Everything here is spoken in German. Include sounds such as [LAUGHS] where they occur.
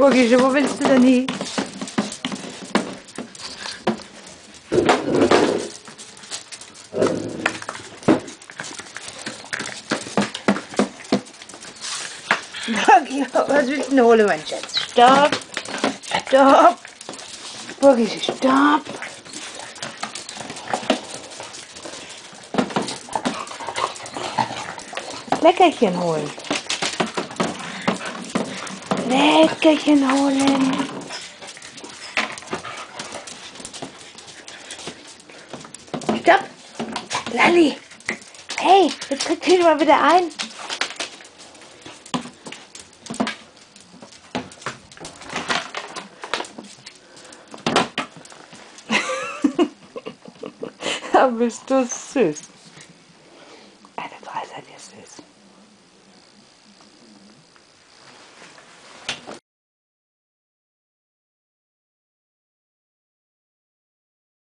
Burgische, wo willst du denn hin? [LAUGHS] Was willst du denn holen, mein Schatz? Stopp! Stopp! Burgische, stopp! Leckerchen holen. Leckerchen holen. Stopp! Lali! Hey, jetzt kriegt ihn mal wieder ein. [LAUGHS] da bist du süß. Eine drei seid ihr süß.